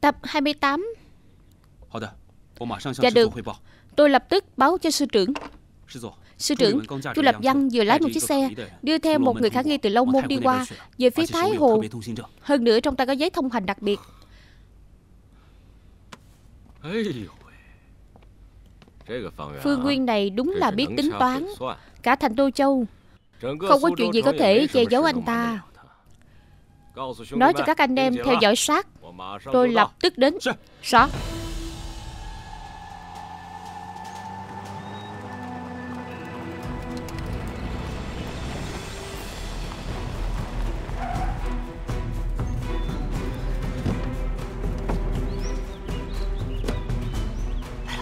Tập 28 Dạ được. Tôi lập tức báo cho sư trưởng. Sư trưởng, Chu Lập Văn vừa lái một chiếc xe Đưa theo một người khả nghi từ Long Môn đi qua Về phía Thái Hồ. Hơn nữa trong tay có giấy thông hành đặc biệt. Phương Nguyên này đúng là biết tính toán. Cả thành Tô Châu. Không có chuyện gì có thể che giấu anh ta. Nói cho các anh em theo dõi sát. Tôi lập tức đến Sao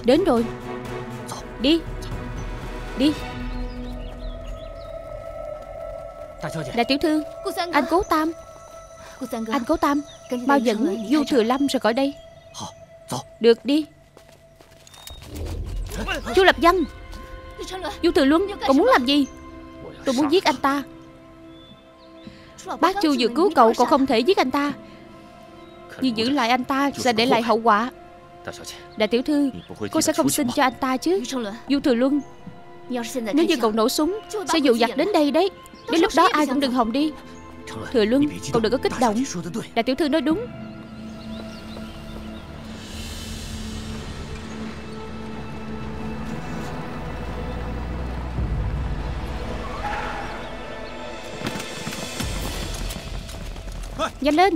Đến rồi. Đi. Đi. Đại tiểu thư Anh cố tam. Anh Cố Tam Mau dẫn Du Thừa Lâm rồi khỏi đây. Được đi. Chu Lập Văn. Du Thừa Luân Cậu muốn làm gì? Tôi muốn giết anh ta. Bác Chu vừa cứu cậu Cậu không thể giết anh ta. Nhưng giữ lại anh ta sẽ để lại hậu quả. Đại tiểu thư Cô sẽ không xin cho anh ta chứ. Du Thừa Luân Nếu như cậu nổ súng Sẽ dụ dặt đến đây đấy. Đến lúc đó ai cũng đừng hòng đi. Thừa Luân Cậu đừng có kích động. Đại tiểu thư nói đúng. Nhanh lên.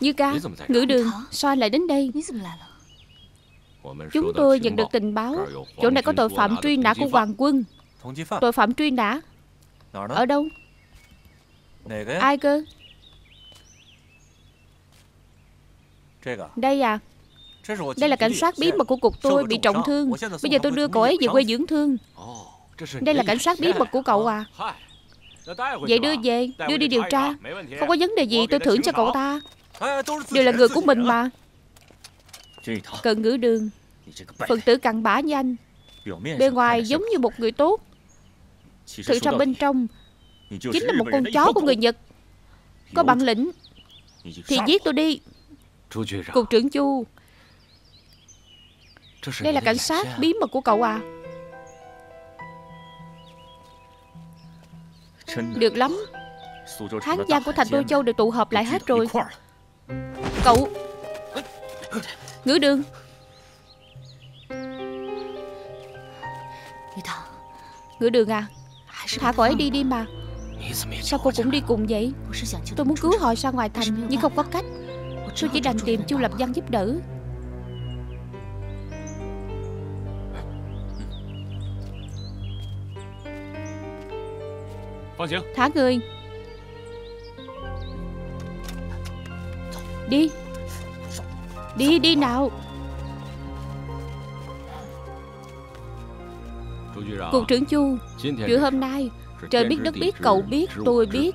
Như ca, ngữ đường, soi lại đến đây? Chúng tôi nhận được tình báo. Chỗ này có tội phạm truy nã của Hoàng quân. Tội phạm truy nã. Ở đâu? Ai cơ? Đây à. Đây là cảnh sát bí mật của cục tôi bị trọng thương. Bây giờ tôi đưa cậu ấy về quê dưỡng thương. Đây là cảnh sát bí mật của cậu à. Vậy đưa về, đưa đi điều tra. Không có vấn đề gì tôi thưởng cho cậu ta. Đều là người của mình mà. Cận ngữ đường. Phần tử cặn bã nhanh. Bề ngoài giống như một người tốt. Thực ra bên trong Chính là một con chó của người Nhật. Có bản lĩnh. Thì giết tôi đi. Cục trưởng Chu. Đây là cảnh sát bí mật của cậu à. Được lắm. Hán giang của thành Tô Châu đều tụ hợp lại hết rồi. Cậu. Ngữ đương Ngữ đường à? Thả cô ấy đi đi mà. Sao cô cũng đi cùng vậy? Tôi muốn cứu họ ra ngoài thành Nhưng không có cách. Tôi chỉ đành tìm Chu Lập Văn giúp đỡ. Vâng Thả người. Đi. Đi đi nào. Cục trưởng Chu Chuyện hôm nay, Trời biết đất biết, cậu biết, tôi biết.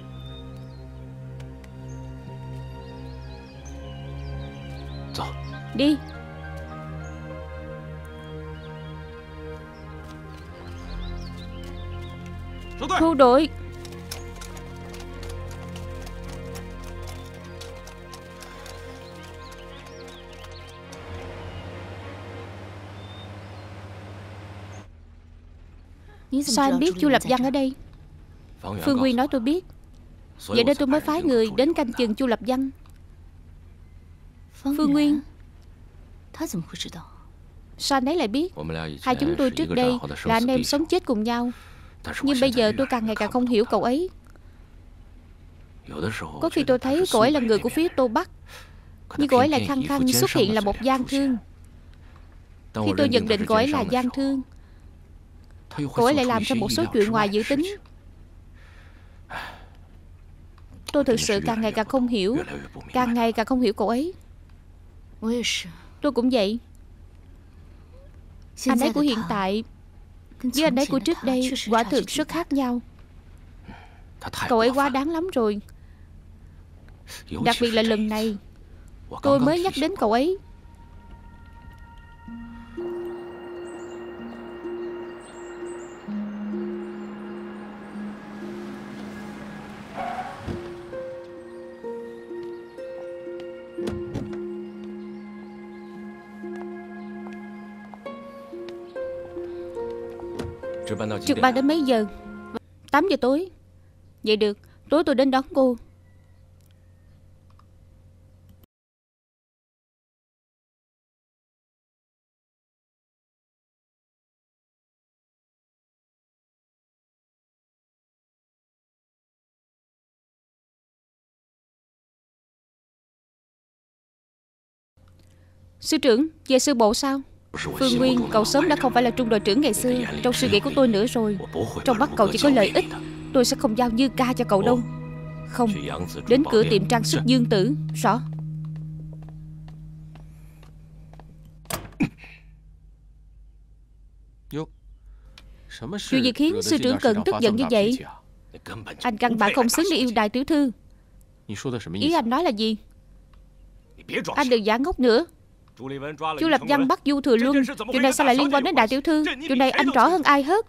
Đi. Thu đội. Sao anh biết Chu Lập Văn ở đây? Phương Nguyên nói tôi biết. Vậy nên tôi mới phái người đến canh chừng Chu Lập Văn. Phương Nguyên Sao anh ấy lại biết? Hai chúng tôi trước đây là anh em sống chết cùng nhau. Nhưng bây giờ tôi càng ngày càng không hiểu cậu ấy. Có khi tôi thấy cậu ấy là người của phía Tô Bắc. Nhưng cậu ấy lại khăng khăng xuất hiện là một gian thương. Khi tôi nhận định cậu ấy là gian thương Cô ấy lại làm ra một số chuyện ngoài dự tính. Tôi thực sự càng ngày càng không hiểu. Càng ngày càng không hiểu cô ấy. Tôi cũng vậy. Anh ấy của hiện tại Với anh ấy của trước đây Quả thực rất khác nhau. Cậu ấy quá đáng lắm rồi. Đặc biệt là lần này Tôi mới nhắc đến cậu ấy. Trực ban đến mấy giờ? 8 giờ tối. Vậy được Tối tôi đến đón cô. Sư trưởng, về sư bộ sao? Phương Nguyên, cậu sớm đã không phải là trung đội trưởng ngày xưa. Trong suy nghĩ của tôi nữa rồi. Trong mắt cậu chỉ có lợi ích. Tôi sẽ không giao Như ca cho cậu đâu. Không, đến cửa tiệm trang sức Dương Tử. Rõ. Chuyện gì khiến sư trưởng cần tức giận như vậy? Anh căn bản không xứng để yêu đại tiểu thư. Ý anh nói là gì? Anh đừng giả ngốc nữa. Chu Lập Văn bắt Du Thừa Luân Chuyện này sao lại liên quan đến đại tiểu thư. Chuyện này anh rõ hơn ai hết.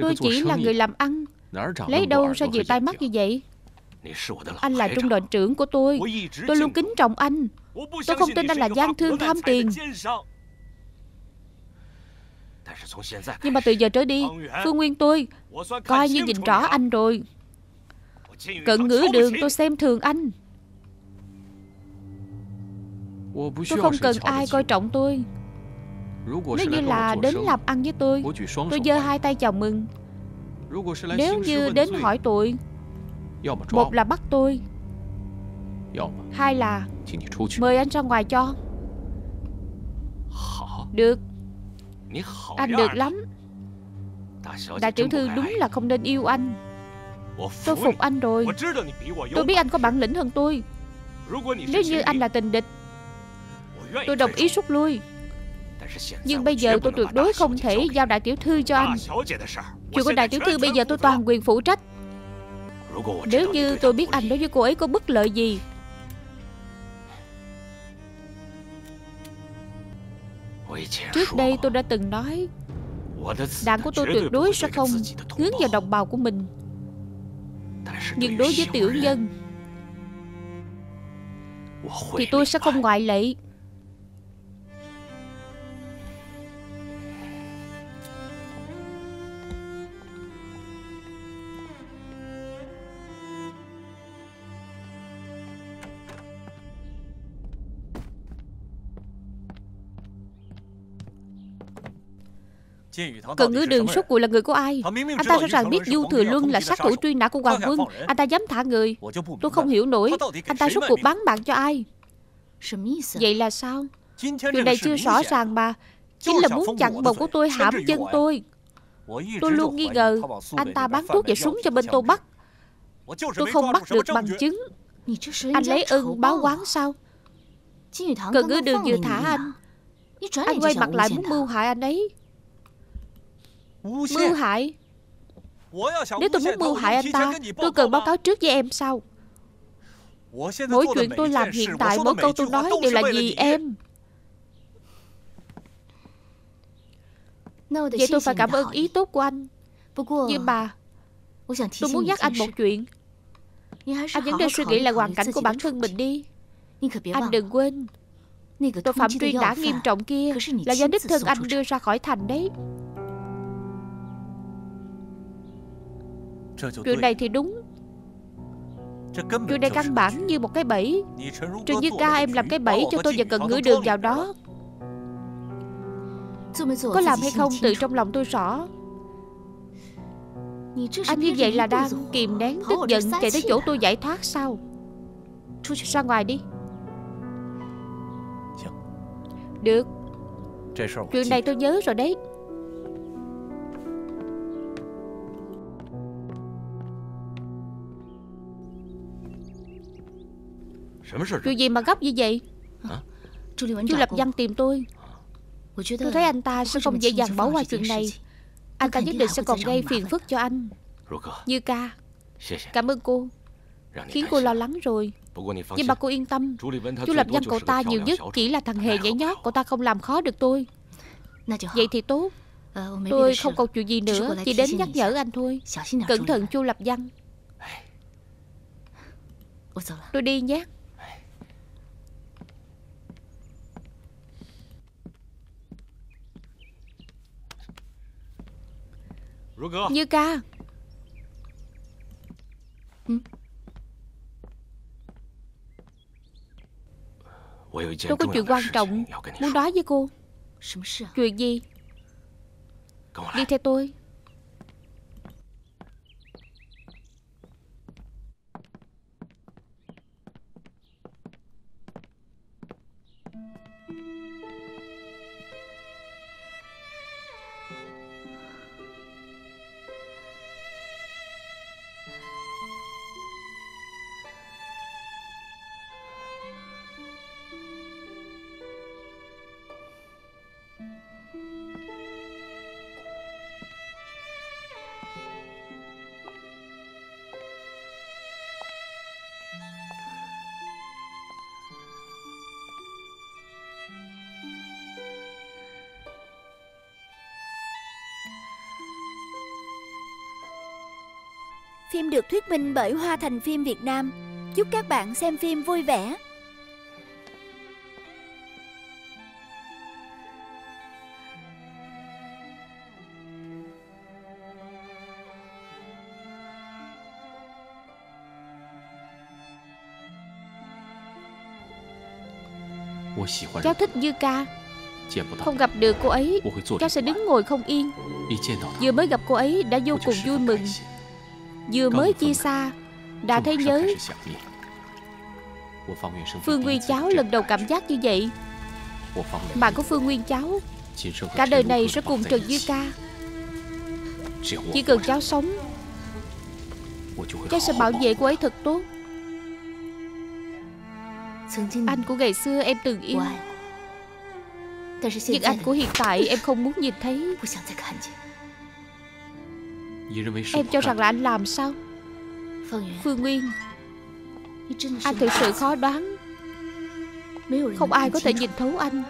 Tôi chỉ là người làm ăn. Lấy đâu ra về tay mắt như vậy Anh là trung đội trưởng của tôi. Tôi luôn kính trọng anh. Tôi không tin anh là gian thương tham tiền. Nhưng mà từ giờ trở đi Phương Nguyên tôi Coi như nhìn rõ anh rồi. Cận ngữ đường tôi xem thường anh. Tôi không cần ai coi trọng tôi. Nếu như là đến làm ăn với tôi. Tôi giơ hai tay chào mừng. Nếu như đến hỏi tội Một là bắt tôi Hai là Mời anh ra ngoài cho. Được。Anh được lắm。Đại tiểu thư đúng là không nên yêu anh. Tôi phục anh rồi. Tôi biết anh có bản lĩnh hơn tôi。Nếu như anh là tình địch Tôi đồng ý rút lui. Nhưng bây giờ tôi tuyệt đối không thể giao đại tiểu thư cho anh. Chuyện của đại tiểu thư bây giờ tôi toàn quyền phụ trách. Nếu như tôi biết anh đối với cô ấy có bất lợi gì, Trước đây tôi đã từng nói, Đảng của tôi tuyệt đối sẽ không hướng vào đồng bào của mình. Nhưng đối với tiểu nhân, Thì tôi sẽ không ngoại lệ. Cận ngư đường suốt cuộc là người của ai? Anh ta rõ ràng biết Du Thừa Luân là sát thủ truy nã của Hoàng Vương. Anh ta dám thả người. Tôi không hiểu nổi. Anh ta suốt cuộc bán bạn cho ai? Vậy là sao? Chuyện này chưa rõ ràng mà. Chính là muốn chặn bồng của tôi hãm chân tôi. Tôi luôn nghi ngờ. Anh ta bán thuốc và súng cho bên tôi bắt, Tôi không bắt được bằng chứng Anh lấy ơn báo quán sao Cận ngư đường vừa thả anh Anh quay mặt lại muốn mưu hại anh ấy Mưu hại Nếu tôi muốn mưu hại anh ta Tôi cần báo cáo trước với em sau. Mỗi chuyện tôi làm hiện tại Mỗi câu tôi nói đều là vì em. Vậy tôi phải cảm ơn ý tốt của anh. Nhưng mà Tôi muốn nhắc anh một chuyện. Anh vẫn nên suy nghĩ lại hoàn cảnh của bản thân mình đi. Anh đừng quên. Tội phạm truy đã nghiêm trọng kia Là do đích thân anh đưa ra khỏi thành đấy. Chuyện này thì đúng. Chuyện này căn bản như một cái bẫy. Trường Như ca em làm cái bẫy cho tôi và cần ngửi đường vào đó. Có làm hay không? tự trong lòng tôi rõ. Anh như vậy là đang kìm nén tức giận Chạy tới chỗ tôi giải thoát sao? Ra ngoài đi. Được. Chuyện này tôi nhớ rồi đấy. Chuyện gì mà gấp như vậy? Chu Lập Văn tìm tôi. Tôi thấy anh ta sẽ không dễ dàng bỏ qua chuyện này. Anh ta nhất định sẽ còn gây phiền phức cho anh. Như ca. Cảm ơn cô. Khiến cô lo lắng rồi. Nhưng mà cô yên tâm. Chu Lập Văn cậu ta nhiều nhất chỉ là thằng hề nhảy nhót. Cậu ta không làm khó được tôi. Vậy thì tốt. Tôi không còn chuyện gì nữa. Chỉ đến nhắc nhở anh thôi. Cẩn thận Chu Lập Văn. Tôi đi nhé Như ca. Tôi có chuyện quan trọng Muốn nói với cô. Chuyện gì? Đi theo tôi Phim được thuyết minh bởi Hoa Thành Phim Việt Nam. Chúc các bạn xem phim vui vẻ. Cháu thích Dư ca Không gặp được cô ấy Cháu sẽ đứng ngồi không yên Vừa mới gặp cô ấy đã vô cùng vui mừng Vừa mới chia xa Đã thấy nhớ. Phương Nguyên cháu lần đầu cảm giác như vậy. Mà có Phương Nguyên cháu Cả đời này sẽ cùng Trần Như Ca. Chỉ cần cháu sống Cháu sẽ bảo vệ cô ấy thật tốt. Anh của ngày xưa em từng yêu. Nhưng anh của hiện tại em không muốn nhìn thấy Em cho rằng là anh làm sao? Phương Nguyên. Anh thực sự khó đoán. Không ai có thể nhìn thấu anh.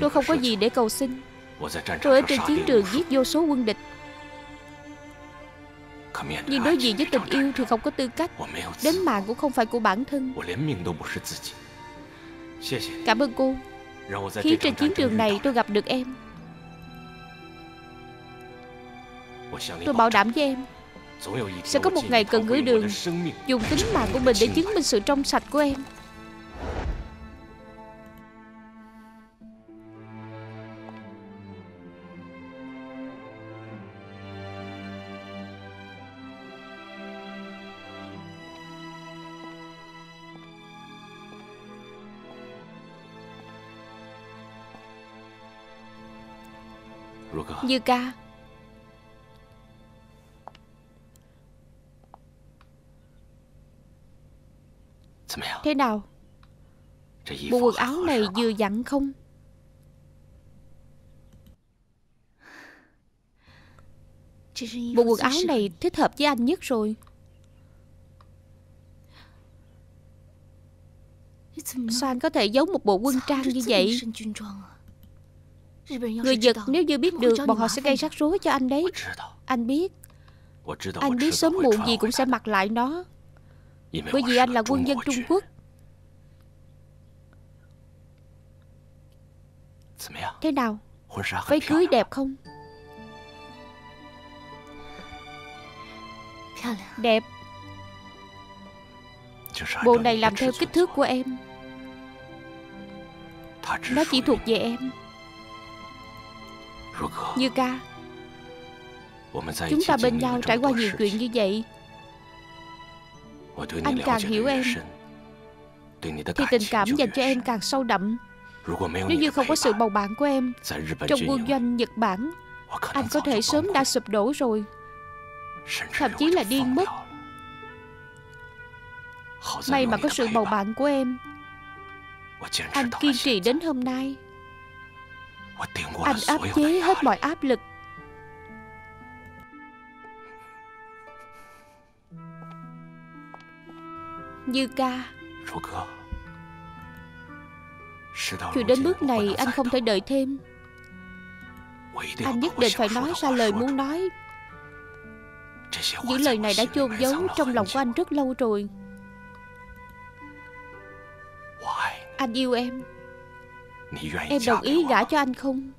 Tôi không có gì để cầu xin. Tôi ở trên chiến trường giết vô số quân địch. Nhưng đối diện với tình yêu thì không có tư cách. Đến mạng cũng không phải của bản thân. Cảm ơn cô. Khi trên chiến trường này tôi gặp được em Tôi bảo đảm với em. Sẽ có một ngày cần gửi đường Dùng tính mạng của mình để chứng minh sự trong sạch của em. Như ca Thế nào? Bộ quần áo này vừa dặn không? Bộ quần áo này thích hợp với anh nhất rồi. Sao anh có thể giấu một bộ quân trang như vậy? Người Nhật nếu như biết được Bọn họ sẽ gây rắc rối cho anh đấy. Anh biết. Anh biết sớm muộn gì cũng sẽ mặc lại nó. Bởi vì anh là quân nhân Trung Quốc Thế nào? Váy cưới đẹp không? Đẹp. Bộ này làm theo kích thước của em. Nó chỉ thuộc về em. Như ca Chúng ta bên nhau trải qua nhiều chuyện như vậy Anh càng hiểu em Thì tình cảm dành cho em càng sâu đậm nếu như không có sự bầu bạn của em, Trong quân doanh Nhật Bản, Anh có thể sớm đã sụp đổ rồi. Thậm chí là điên mất. May mà có sự bầu bạn của em. Anh kiên trì đến hôm nay. Anh áp chế hết mọi áp lực. Như ca. Chuyện đến bước này anh không thể đợi thêm. Anh nhất định phải nói ra lời muốn nói. Những lời này đã chôn giấu trong lòng của anh rất lâu rồi. Anh yêu em. Em đồng ý gả cho anh không?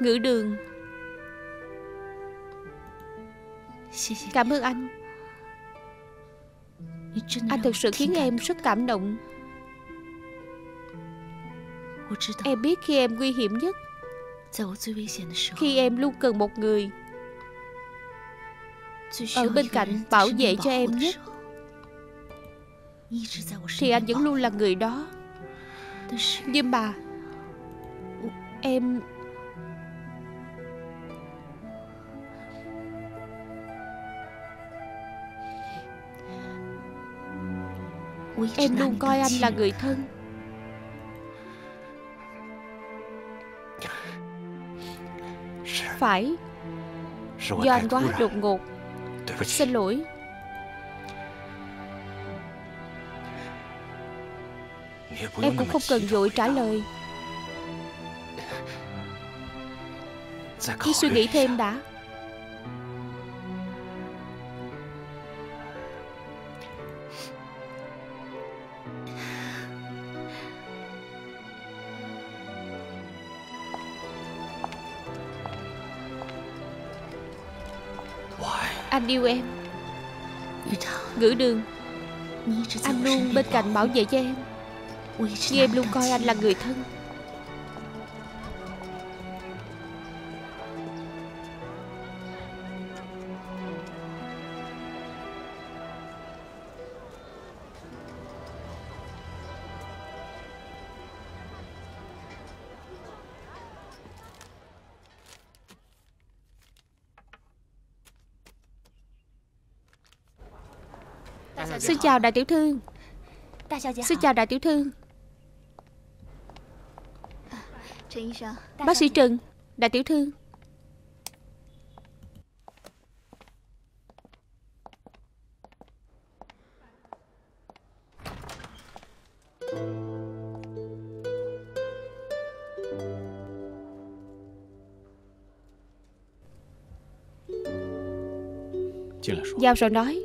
Ngữ đường. Cảm ơn anh. Anh thực sự khiến em rất cảm động. Em biết khi em nguy hiểm nhất, Khi em luôn cần một người Ở bên cạnh bảo vệ cho em nhất, Thì anh vẫn luôn là người đó. Nhưng mà Em Em luôn coi anh là người thân. Phải. Do anh quá đột ngột. Xin lỗi. Em cũng không cần vội trả lời. Cứ suy nghĩ thêm đã Anh yêu em. Ngữ đường. Anh luôn bên cạnh bảo vệ cho em. Nhưng em luôn coi anh là người thân. Xin chào đại tiểu thư. Xin chào đại tiểu thư. Bác sĩ Trần Đại tiểu thư. Vào rồi nói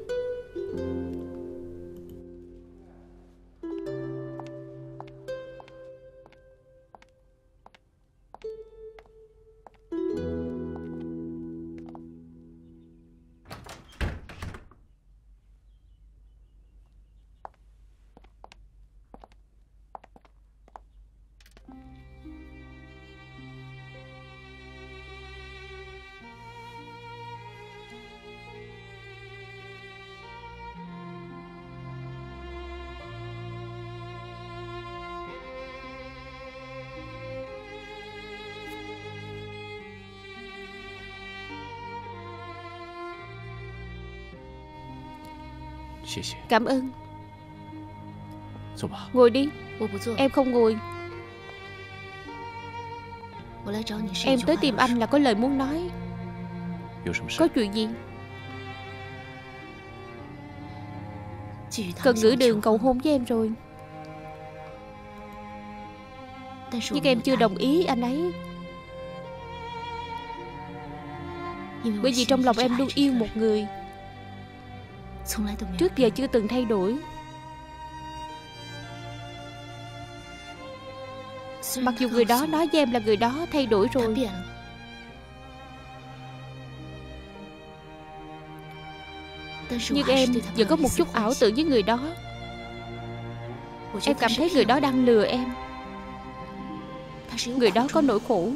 Cảm ơn. Ngồi đi. Em không ngồi. Em tới tìm anh là có lời muốn nói. Có chuyện gì? Cần gửi đường cầu hôn với em rồi. Nhưng em chưa đồng ý anh ấy. Bởi vì trong lòng em luôn yêu một người Trước giờ chưa từng thay đổi. Mặc dù người đó nói với em là người đó thay đổi rồi. Nhưng em vẫn có một chút ảo tưởng với người đó. Em cảm thấy người đó đang lừa em. Người đó có nỗi khổ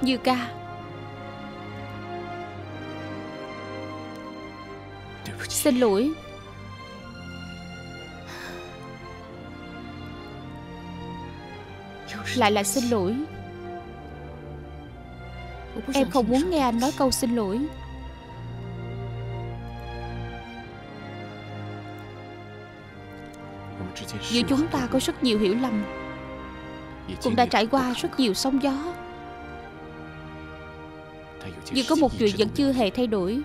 Như ca. Xin lỗi. Lại là xin lỗi. Em không muốn nghe anh nói câu xin lỗi. Giữa chúng ta có rất nhiều hiểu lầm. Cũng đã trải qua rất nhiều sóng gió nhưng có một chuyện vẫn chưa hề thay đổi.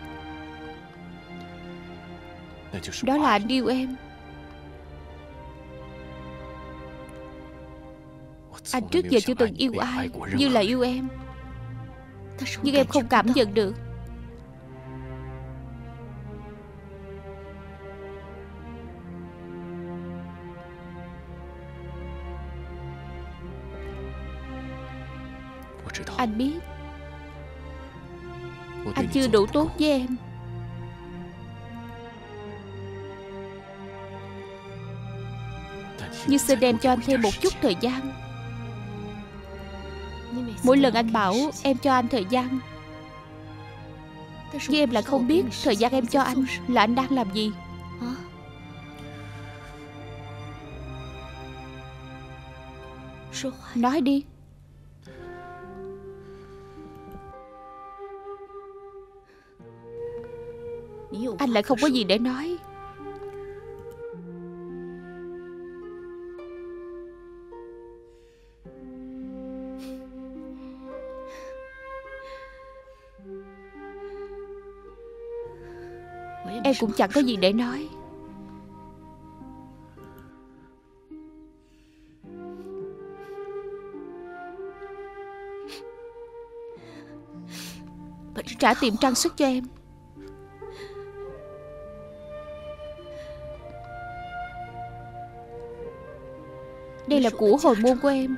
Đó là anh yêu em. Anh trước giờ chưa từng yêu ai Như là yêu em. Nhưng em không cảm nhận được. Anh biết anh chưa đủ tốt với em. Nhưng sẽ đem cho anh thêm một chút thời gian. Mỗi lần anh bảo em cho anh thời gian, Nhưng em lại không biết thời gian em cho anh là anh đang làm gì. Nói đi. Anh lại không có gì để nói. Em cũng chẳng có gì để nói. Trả tiệm trang sức cho em Đây là củ hồi môn của em.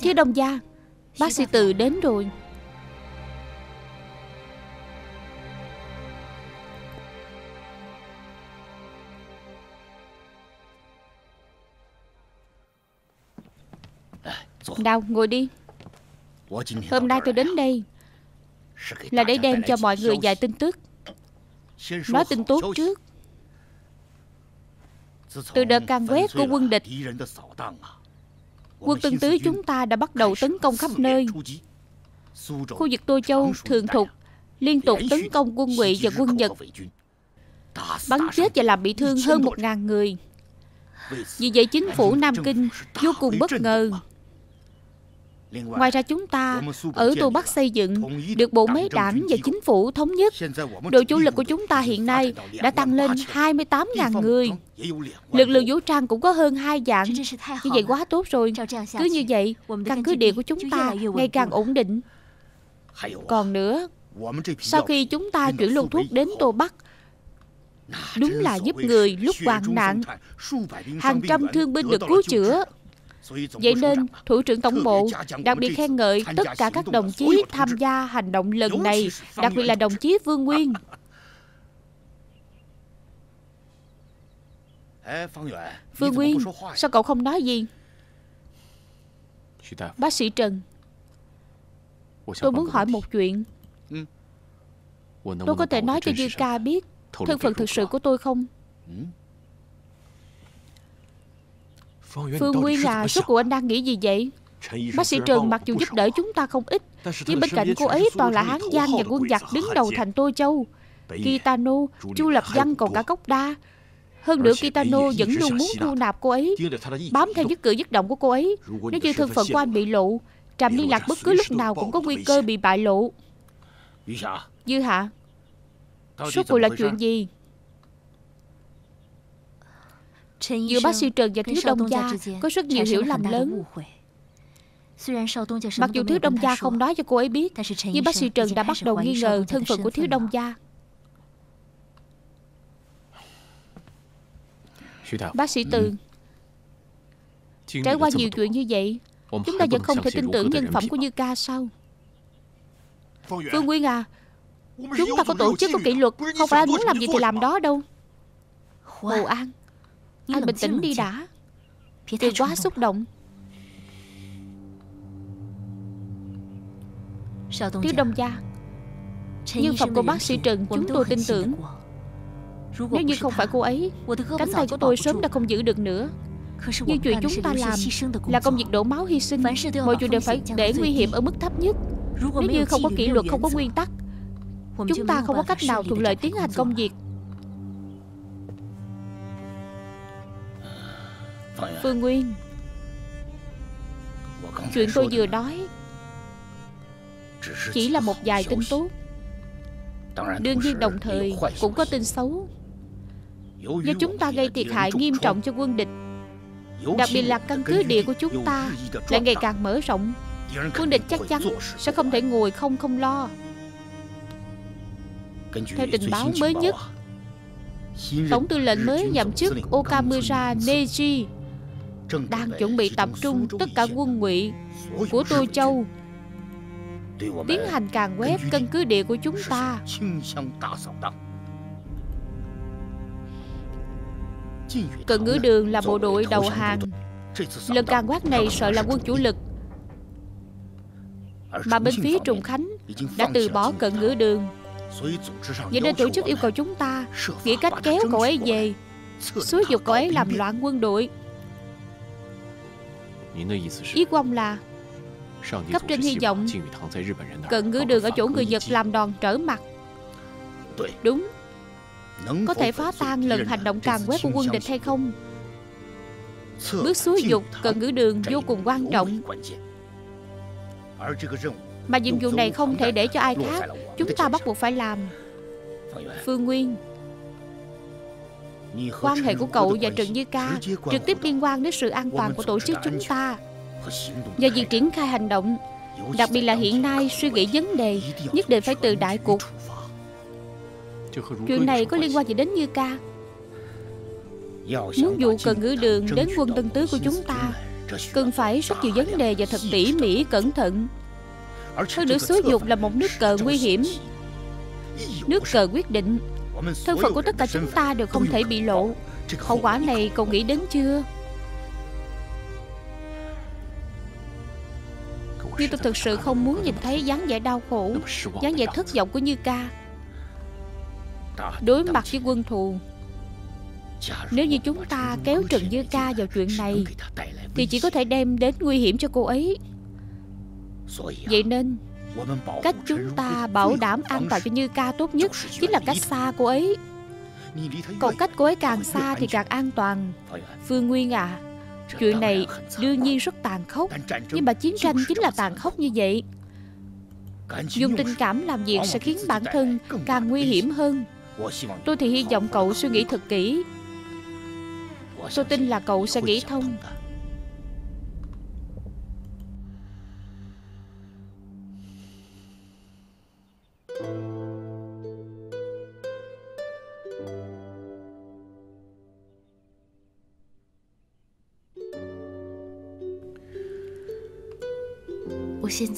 Thiếu đông gia Bác sĩ từ đến rồi. Nào ngồi đi. Hôm nay tôi đến đây Là để đem cho mọi người vài tin tức. Nói tin tốt trước. Từ đợt càng quét của quân địch Quân Tân Tứ chúng ta đã bắt đầu tấn công khắp nơi. Khu vực Tô Châu, Thường Thục Liên tục tấn công quân ngụy và quân Nhật. Bắn chết và làm bị thương hơn một ngàn người. Vì vậy chính phủ Nam Kinh vô cùng bất ngờ. Ngoài ra chúng ta ở Tô Bắc xây dựng được bộ máy đảng và chính phủ thống nhất. Đội chủ lực của chúng ta hiện nay đã tăng lên 28.000 người. Lực lượng vũ trang cũng có hơn 2 dạng. Như vậy quá tốt rồi. Cứ như vậy, căn cứ địa của chúng ta ngày càng ổn định. Còn nữa, sau khi chúng ta chuyển lô thuốc đến Tô Bắc, đúng là giúp người lúc hoạn nạn. Hàng trăm thương binh được cứu chữa. Vậy nên, Thủ trưởng Tổng bộ đặc biệt khen ngợi tất cả các đồng chí tham gia hành động lần này, đặc biệt là đồng chí Vương Nguyên. Vương Nguyên, sao cậu không nói gì? Bác sĩ Trần, tôi muốn hỏi một chuyện. Tôi có thể nói cho Dư Ca biết thân phận thực sự của tôi không? Phương Nguyên à, suốt cuộc anh đang nghĩ gì vậy? Bác sĩ Trần mặc dù giúp đỡ chúng ta không ít Nhưng bên cạnh cô ấy toàn là Hán Giang và quân giặc đứng đầu thành Tô Châu. Kitano, Chu Lập Văn còn cả Cốc Đa. Hơn nữa Kitano vẫn luôn muốn thu nạp cô ấy Bám theo nhất cử nhất động của cô ấy. Nếu như thân phận của anh bị lộ Trạm liên lạc bất cứ lúc nào cũng có nguy cơ bị bại lộ. Dư Hạ Suốt cuộc là chuyện gì Giữa bác sĩ Trần và Thiếu Đông Gia có rất nhiều hiểu lầm lớn. Mặc dù Thiếu Đông Gia không nói cho cô ấy biết, nhưng bác sĩ Trần đã bắt đầu nghi ngờ thân phận của Thiếu Đông Gia. Bác sĩ Từ, trải qua nhiều chuyện như vậy, chúng ta vẫn không thể tin tưởng nhân phẩm của Như Ca sao? Phương Nguyên à, chúng ta có tổ chức có kỷ luật, không phải anh muốn làm gì thì làm đó đâu. Hồ An, anh bình tĩnh đi đã. Đừng quá xúc động. Thiếu đông gia. Nhân phẩm của bác sĩ Trần chúng tôi tin tưởng. Nếu như không phải cô ấy Cánh tay của tôi sớm đã không giữ được nữa. Nhưng chuyện chúng ta làm Là công việc đổ máu hy sinh. Mọi chuyện đều phải để nguy hiểm ở mức thấp nhất. Nếu như không có kỷ luật không có nguyên tắc Chúng ta không có cách nào thuận lợi tiến hành công việc Phương Nguyên. Chuyện tôi vừa nói Chỉ là một vài tin tốt. Đương nhiên đồng thời cũng có tin xấu. Do chúng ta gây thiệt hại nghiêm trọng cho quân địch Đặc biệt là căn cứ địa của chúng ta Lại ngày càng mở rộng. Quân địch chắc chắn sẽ không thể ngồi không không lo. Theo tình báo mới nhất Tổng tư lệnh mới nhậm chức Okamura Neji Đang chuẩn bị tập trung tất cả quân ngụy của Tô Châu. Tiến hành càng quét căn cứ địa của chúng ta. Cận ngữ đường là bộ đội đầu hàng. Lần càng quét này sợ là quân chủ lực. Mà bên phía Trùng Khánh Đã từ bỏ cận ngữ đường. Vậy nên tổ chức yêu cầu chúng ta Nghĩ cách kéo cậu ấy về. Xúi dục cậu ấy làm loạn quân đội Ý của ông là Cấp trên hy vọng Cận ngữ đường ở chỗ người Nhật làm đòn trở mặt。Đúng。Có thể phá tan lần hành động càng quét của quân địch hay không？Bước xúi dục cận ngữ đường vô cùng quan trọng。Mà nhiệm vụ này không thể để cho ai khác Chúng ta bắt buộc phải làm。Phương Nguyên Quan hệ của cậu và Trần Như Ca Trực tiếp liên quan đến sự an toàn của tổ chức chúng ta. Và việc triển khai hành động Đặc biệt là hiện nay suy nghĩ vấn đề Nhất định phải từ đại cục Chuyện này có liên quan gì đến Như Ca? Muốn dụ cần ngữ đường đến quân tân tứ của chúng ta Cần phải rất nhiều vấn đề và thật tỉ mỉ cẩn thận. Hơn nữa xúi dục là một nước cờ nguy hiểm. Nước cờ quyết định Thân phận của tất cả chúng ta đều không thể bị lộ. Hậu quả này cậu nghĩ đến chưa? Nhưng tôi thực sự không muốn nhìn thấy dáng vẻ đau khổ, dáng vẻ thất vọng của Như Ca. Đối mặt với quân thù, Nếu như chúng ta kéo Trần Như Ca vào chuyện này, Thì chỉ có thể đem đến nguy hiểm cho cô ấy. Vậy nên Cách chúng ta bảo đảm an toàn cho Như Ca tốt nhất Chính là cách xa cô ấy. Còn cách cô ấy càng xa thì càng an toàn. Phương Nguyên à Chuyện này đương nhiên rất tàn khốc, Nhưng mà chiến tranh chính là tàn khốc như vậy. Dùng tình cảm làm việc sẽ khiến bản thân càng nguy hiểm hơn. Tôi thì hy vọng cậu suy nghĩ thật kỹ. Tôi tin là cậu sẽ nghĩ thông.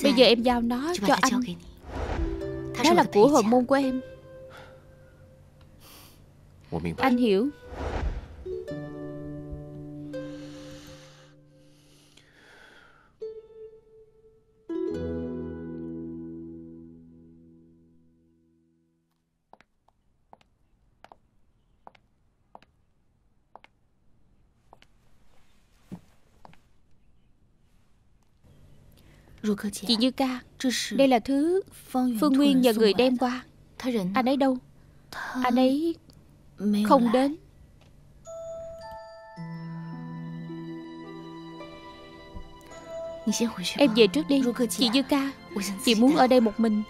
Bây giờ em giao nó cho anh. Đó là của hồi môn của em. Anh hiểu Chị Như Ca Đây là thứ Phương Nguyên nhờ người đem qua. Anh ấy đâu? Anh ấy không đến. Em về trước đi. Chị Như Ca. Chị muốn ở đây một mình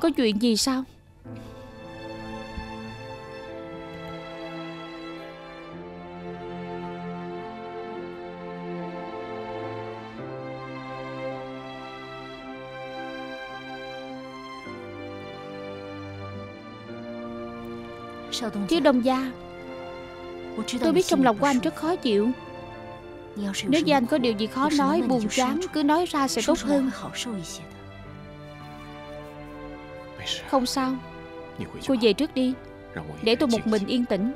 Có chuyện gì sao? Tiếu Đông Gia. Tôi biết trong lòng của anh rất khó chịu. Nếu như anh có điều gì khó nói Buồn chán Cứ nói ra sẽ tốt hơn Không sao. Cô về trước đi. Để tôi một mình yên tĩnh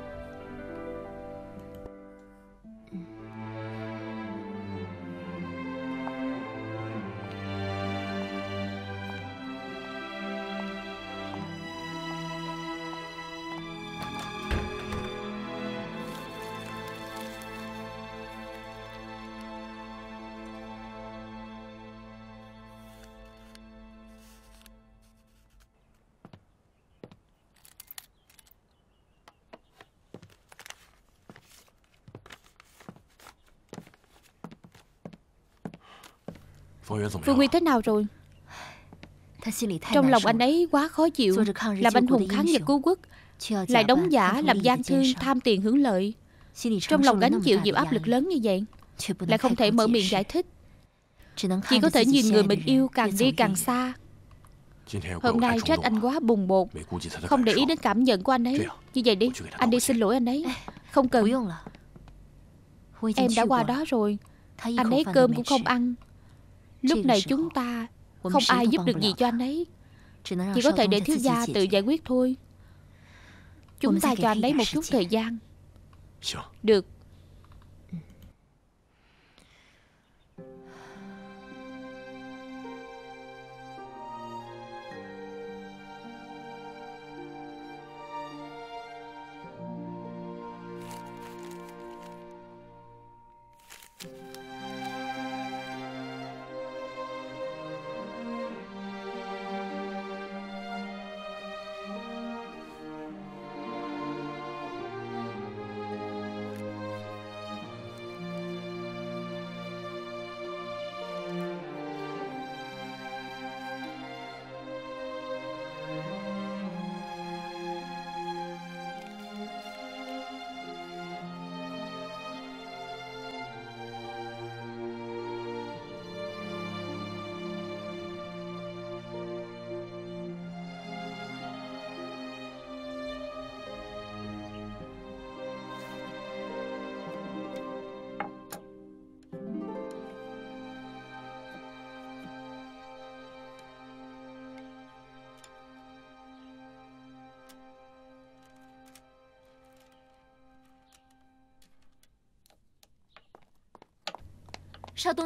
Phương Nguyên thế nào rồi? Trong lòng anh ấy quá khó chịu. Làm anh hùng kháng Nhật cứu quốc. Lại đóng giả làm gian thương Tham tiền hưởng lợi. Trong lòng gánh chịu nhiều áp lực lớn như vậy Lại không thể mở miệng giải thích. Chỉ có thể nhìn người mình yêu càng đi càng xa. Hôm nay trách anh quá bùng bột. Không để ý đến cảm nhận của anh ấy. Như vậy đi Anh đi xin lỗi anh ấy. Không cần. Em đã qua đó rồi Anh ấy cơm cũng không ăn Lúc này chúng ta Không ai giúp được gì cho anh ấy. Chỉ có thể để thiếu gia tự giải quyết thôi. Chúng ta cho anh ấy một chút thời gian. Được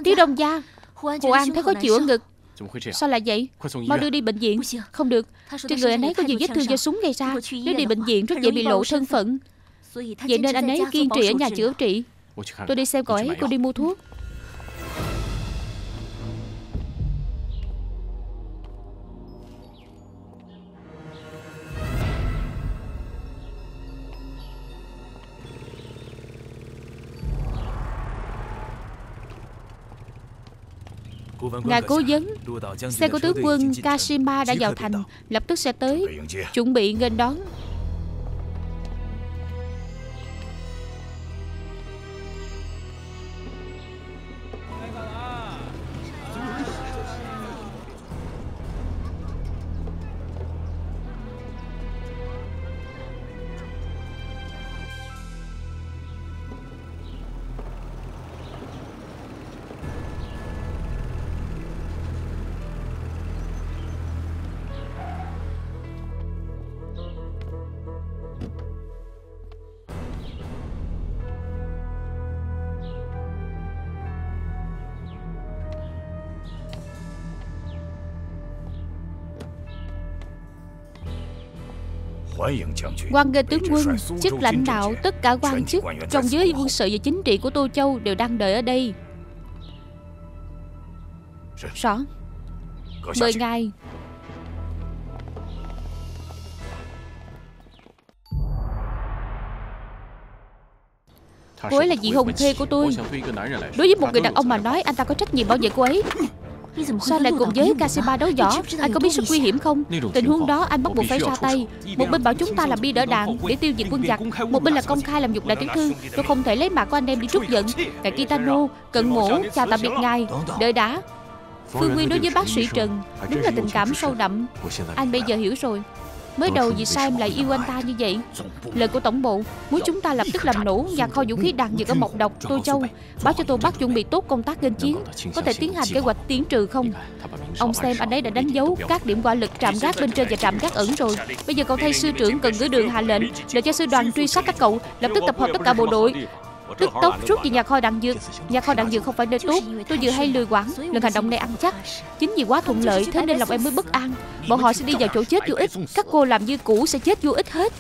Tiếu Đông Gia. Hồ An thấy có chịu ở ngực. Sao lại vậy? Mau đưa đi bệnh viện. Không được. Trên người anh ấy có nhiều vết thương do súng gây ra. Nếu đi bệnh viện rất dễ bị lộ thân phận Vậy nên anh ấy kiên trì ở nhà chữa trị Tôi đi xem cậu ấy Cô đi mua thuốc Ngài cố vấn. Xe của tướng quân Kashima đã vào thành. Lập tức sẽ tới. Chuẩn bị nghênh đón quan nghênh tướng quân Chức lãnh đạo tất cả quan chức Trong giới quân sự và chính trị của Tô Châu Đều đang đợi ở đây. Rõ. Mời ngài. Cô ấy là vị hùng thê của tôi. Đối với một người đàn ông mà nói Anh ta có trách nhiệm bảo vệ cô ấy Sao lại cùng với Kashima đấu võ? Anh có biết sức nguy hiểm không? Tình huống đó anh bắt buộc phải ra tay. Một bên bảo chúng ta làm bi đỡ đạn để tiêu diệt quân giặc. Một bên là công khai làm nhục đại tiểu thư Tôi không thể lấy mạng của anh em đi trút giận. Ngài Kitano Cận mổ Chào tạm biệt ngài Đợi đã Phương Nguyên đối với bác sĩ Trần Đúng là tình cảm sâu đậm. Anh bây giờ hiểu rồi Mới đầu vì sao em lại yêu anh ta như vậy. Lời của tổng bộ Muốn chúng ta lập tức làm nổ nhà kho vũ khí đạn dược ở Mộc Độc, Tô Châu Báo cho Tô Bắc chuẩn bị tốt công tác nghênh chiến Có thể tiến hành kế hoạch tiến trừ không? Ông xem anh ấy đã đánh dấu các điểm quả lực trạm gác bên trên và trạm gác ẩn rồi. Bây giờ cậu thay sư trưởng cần gửi đường hạ lệnh Để cho sư đoàn truy sát các cậu Lập tức tập hợp tất cả bộ đội. Tức tốc rút về nhà kho đạn dược Nhà kho đạn dược không phải nơi tốt Tôi vừa hay lười quản Lần hành động này ăn chắc. Chính vì quá thuận lợi Thế nên lòng em mới bất an. Bọn họ sẽ đi vào chỗ chết vô ích. Các cô làm như cũ sẽ chết vô ích hết